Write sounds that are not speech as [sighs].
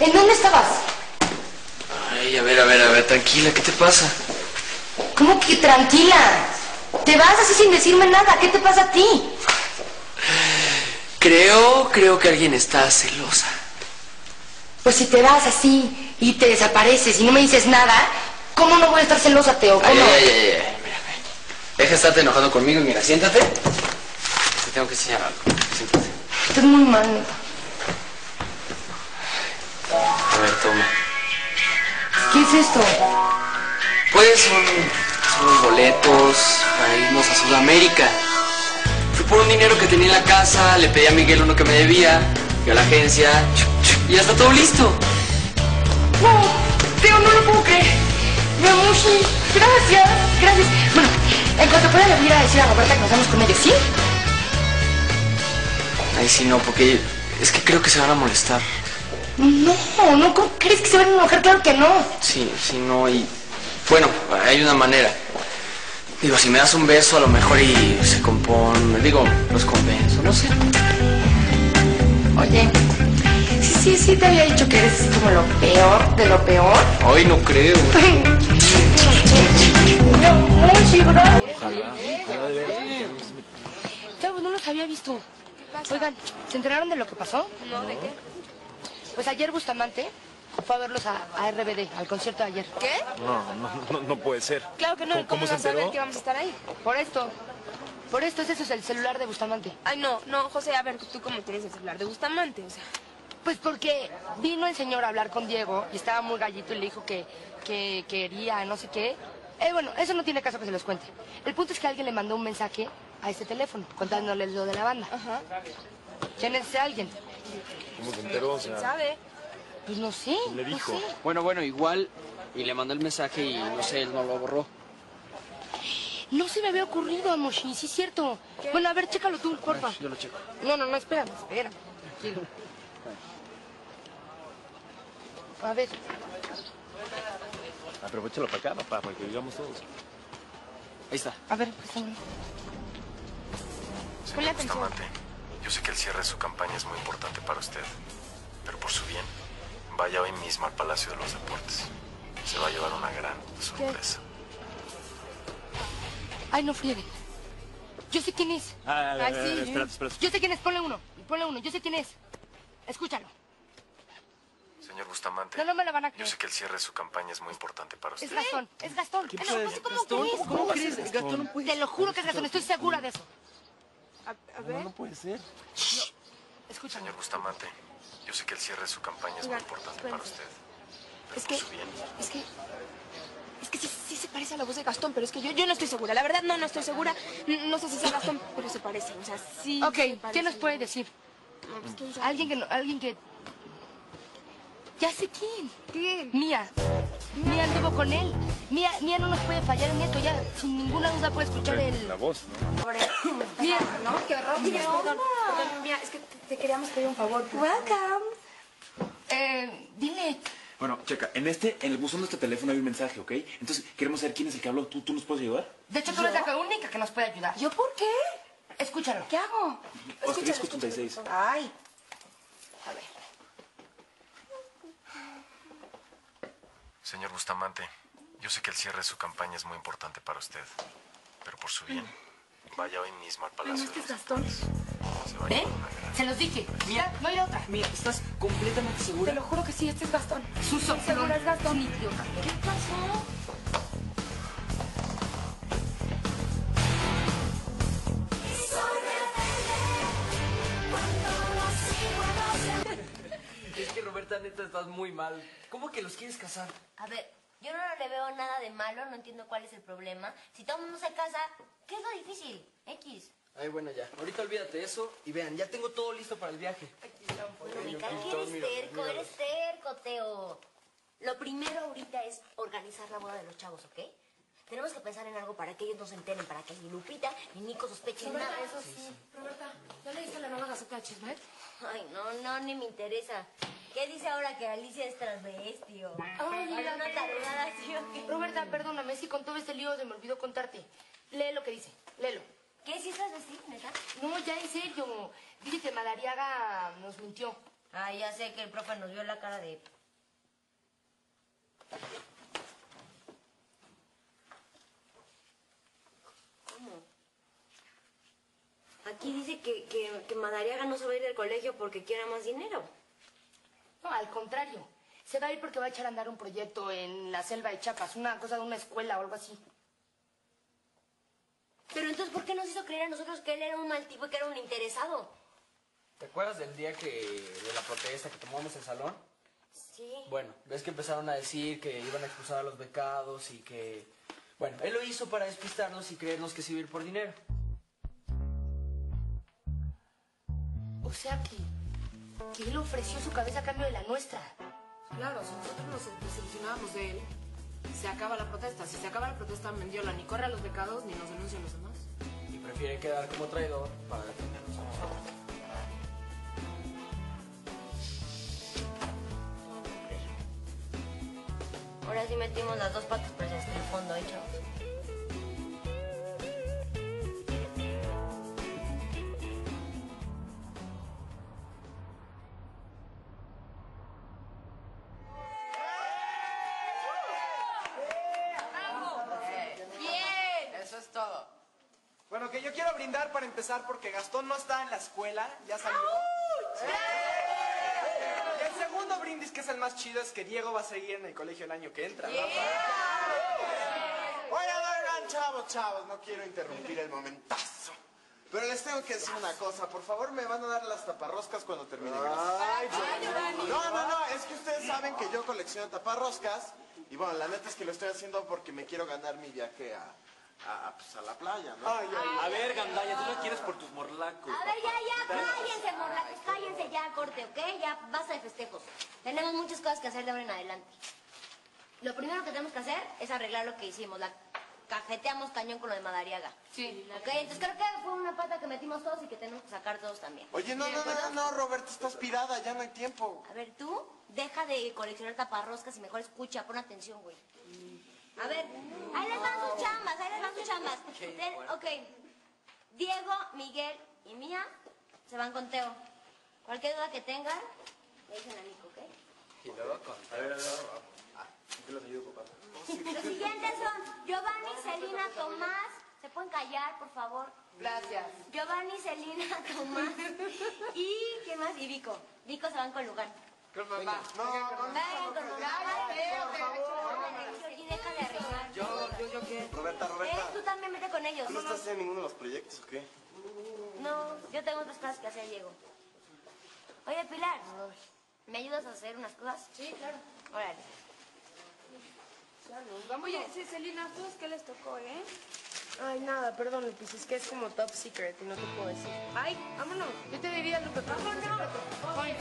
¿En dónde estabas? Ay, a ver, a ver, a ver, tranquila, ¿qué te pasa? ¿Cómo que tranquila? Te vas así sin decirme nada. ¿Qué te pasa a ti? [sighs] Creo, creo que alguien está celosa. Pues si te vas así y te desapareces y no me dices nada, ¿cómo no voy a estar celosa, Teo? ¿Cómo? ay, ay, ay, ay, mira. Deja de estarte enojando conmigo y mira, siéntate. Te tengo que enseñar algo. Siéntate. Estás muy mal, neta. A ver, toma. ¿Qué es esto? Pues son, son los boletos para irnos a Sudamérica. Fui por un dinero que tenía en la casa, le pedí a Miguel uno que me debía, fui a la agencia y ya está todo listo. No, Teo, no lo puedo creer. Mi amor, sí. Gracias, gracias. Bueno, en cuanto pueda le voy a decir a Roberta que nos vamos con ellos, ¿sí? Ay, sí, no, porque es que creo que se van a molestar. No, no, ¿cómo crees que se van a enojar? Claro que no. Sí, sí, no, y... Bueno, hay una manera. Digo, si me das un beso, a lo mejor y se compone... Digo, los convenzo, no sé. Oye, sí, sí, sí te había dicho que eres como lo peor de lo peor. Hoy no creo. Mi amor, sí, gracias. Chavos, no los había visto. Oigan, ¿se enteraron de lo que pasó? No, ¿de qué? Pues ayer Bustamante fue a verlos a, a RBD, al concierto de ayer. ¿Qué? No, no, no, no puede ser. Claro que no, ¿Cómo- ¿cómo, cómo se vas a saber que vamos a estar ahí? Por esto. Por esto, ese es el celular de Bustamante. Ay, no, no, José, a ver, tú cómo tienes el celular de Bustamante, o sea. Pues porque vino el señor a hablar con Diego y estaba muy gallito y le dijo que, que quería no sé qué. Eh, bueno, eso no tiene caso que se los cuente. El punto es que alguien le mandó un mensaje a este teléfono contándoles lo de la banda. Ajá. ¿Quién es ese alguien? ¿Cómo se enteró? O ¿Quién sea, sabe? Pues no sé. Le no dijo. sé. Bueno, bueno, igual... Y le mandó el mensaje y no sé, él no lo borró. No se me había ocurrido, Amoshi, sí es cierto. Bueno, a ver, chécalo tú, porfa. Yo lo checo. No, no, no, espérame, espera. Tranquilo. A ver, aprovechalo para acá, papá, para que digamos todos. Ahí está. a ver, pues, Ponle atención. Yo sé que el cierre de su campaña es muy importante para usted, pero por su bien, vaya hoy mismo al Palacio de los Deportes. Se va a llevar una gran sorpresa. Ay, no friegue. Yo sé quién es. Ah, Ay, sí. espérate, espérate. Yo sé quién es, ponle uno. Ponle uno, yo sé quién es. Escúchalo. Señor Bustamante, No, no me lo van a yo creer. sé que el cierre de su campaña es muy importante para Es usted. Gastón, es Gastón. ¿Qué no, ser? ¿cómo Gastón? crees? ¿Cómo crees? Gastón no puede Te lo juro que es Gastón, estoy segura de eso. A, a ver. No puede ser. Escúchalo. Señor Bustamante, yo sé que el cierre de su campaña es muy importante para usted, pero Es que, su bien, es que, es que sí, sí se parece a la voz de Gastón, pero es que yo, yo no estoy segura. La verdad, no, no estoy segura. No sé si sea Gastón, pero se parece. O sea, sí. Ok, se parece. ¿quién nos puede decir? No, pues, ¿quién sabe? Alguien que no, alguien que... Ya sé quién. ¿Quién? Mía. Mía anduvo con él. Mía, Mía no nos puede fallar en esto, ya sin ninguna duda puede escuchar el... La voz, ¿no? [coughs] Mía. ¿No? Qué horror. Mira, perdón, perdón, mira, es que te, te queríamos pedir un favor. Welcome. Eh, dile. Bueno, checa, en este, en el buzón de este teléfono hay un mensaje, ¿ok? Entonces, queremos saber quién es el que habló. ¿Tú, tú nos puedes ayudar? De hecho, tú eres la única que nos puede ayudar. ¿Yo por qué? Escúchalo. ¿Qué hago? Asterisco 36. Ay. A ver. Señor Bustamante, yo sé que el cierre de su campaña es muy importante para usted, pero por su bien, vaya hoy mismo al Palacio de los Gastón. Deportes. Se los dije. Mira, no hay otra. Mira, ¿estás completamente Te segura? lo juro que sí, este es Gastón. Suso. Segura es Gastón. idiota. ¿Qué pasó? Neta, estás muy mal. ¿Cómo que los quieres casar? A ver, yo no le veo nada de malo, no entiendo cuál es el problema. Si todo el mundo se casa, ¿qué es lo difícil? X. Ay, bueno, ya. Ahorita olvídate de eso y vean, ya tengo todo listo para el viaje. Bueno, me cae que eres terco, eres terco, Teo. Lo primero ahorita es organizar la boda de los chavos, ¿ok? Tenemos que pensar en algo para que ellos no se enteren, para que ni Lupita ni Nico sospechen nada. Eso sí. Roberta, ¿ya leíste la nueva Gaceta de Chismet? Ay, no, no, ni me interesa. ¿Qué dice ahora que Alicia es transvestio? Ay, Era una tarugada así, ¿o qué? Roberta, perdóname, si con todo este lío se me olvidó contarte. Lee lo que dice, léelo. ¿Qué? ¿Sí es transvesti, neta? No, ya en serio. Dice que Madariaga nos mintió. Ay, ya sé que el profe nos vio la cara de... ¿Cómo? Aquí dice que, que, que Madariaga no se va a ir del colegio porque quiere más dinero. No, al contrario. Se va a ir porque va a echar a andar un proyecto en la selva de Chiapas, una cosa de una escuela o algo así. Pero entonces, ¿por qué nos hizo creer a nosotros que él era un mal tipo y que era un interesado? ¿Te acuerdas del día que de la protesta que tomamos el salón? Sí. Bueno, ves que empezaron a decir que iban a expulsar a los becados y que... Bueno, él lo hizo para despistarnos y creernos que se iba a ir por dinero. O sea que, que él ofreció su cabeza a cambio de la nuestra. Claro, si nosotros nos desilusionábamos de él, se acaba la protesta. Si se acaba la protesta, Mendiola ni corre a los becados ni nos denuncia a los demás. Y prefiere quedar como traidor para defendernos a nosotros. Ahora sí metimos las dos patas, pero hasta el fondo, ¿eh, chavos? Yo quiero brindar para empezar porque Gastón no está en la escuela, ya salió. Y el segundo brindis, que es el más chido, es que Diego va a seguir en el colegio el año que entra. ¿no? Oigan, oigan, chavos, chavos, no quiero interrumpir el momentazo. Pero les tengo que decir una cosa, por favor me van a dar las taparroscas cuando termine. No, no, no, es que ustedes saben que yo colecciono taparroscas y bueno, la neta es que lo estoy haciendo porque me quiero ganar mi viaje a, a, pues, a la playa, ¿no? A ver, Gandaya, tú lo quieres por tus morlacos. A ver, ya, ya, cállense, morlacos, cállense ya, corte, ¿ok? Ya basta de festejos. Tenemos muchas cosas que hacer de ahora en adelante. Lo primero que tenemos que hacer es arreglar lo que hicimos, la cajeteamos cañón con lo de Madariaga. Sí. ¿Ok? Entonces creo que fue una pata que metimos todos y que tenemos que sacar todos también. Oye, no, no, no, no, no, Roberto, estás pirada, ya no hay tiempo. A ver, tú, deja de coleccionar taparroscas y mejor escucha, pon atención, güey. A ver, ahí les van sus chambas, ahí les van sus chambas. Ten- ok, Diego, Miguel y Mía se van con Teo. Cualquier duda que tengan, le dicen a Nico, ¿ok? Y luego con... A ver, a ver, ah, ¿qué los ayudo, papá? Los siguientes son Giovanni, Celina, Tomás. ¿Se pueden callar, por favor? Gracias. Giovanni, Celina, [laughs] Tomás. ¿Y qué más? Y Vico. Vico se van con Lugán. Con mamá. No, no, no, Vayan con arreglar. Yo, yo, yo qué. Roberta, Roberta, tú también vete con ellos. ¿tú no estás en ninguno de los proyectos o qué? No, yo tengo otras cosas que hacer, Diego. Oye, Pilar, ¿me ayudas a hacer unas cosas? Sí, claro. Órale. Oye, sí, Celina, ¿a todos qué les tocó, eh? Ay, nada, perdón, Lupis, es que es como top secret y no te puedo decir. Ay, vámonos. Yo te diría, es secreto. Ay,